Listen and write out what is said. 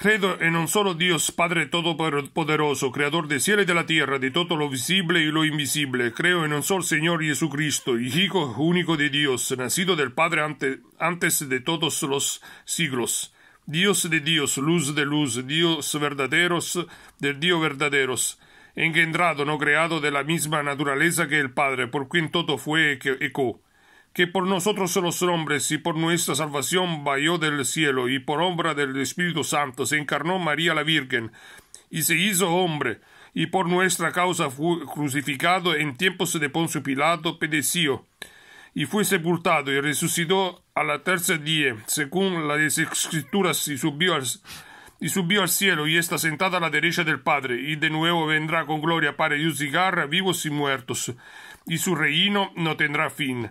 Credo en un solo Dios, Padre Todopoderoso, Creador del cielo y de la tierra, de todo lo visible y lo invisible. Creo en un solo Señor Jesucristo, Hijo único de Dios, nacido del Padre antes de todos los siglos. Dios de Dios, luz de luz, Dios verdaderos del Dios verdaderos, engendrado, no creado de la misma naturaleza que el Padre, por quien todo fue eco que por nosotros los hombres y por nuestra salvación vayó del cielo y por obra del Espíritu Santo se encarnó María la Virgen y se hizo hombre y por nuestra causa fue crucificado en tiempos de Poncio Pilato pedeció y fue sepultado y resucitó a la tercer día según las escrituras y subió al cielo y está sentada a la derecha del Padre, y de nuevo vendrá con gloria para juzgar vivos y muertos, y su reino no tendrá fin.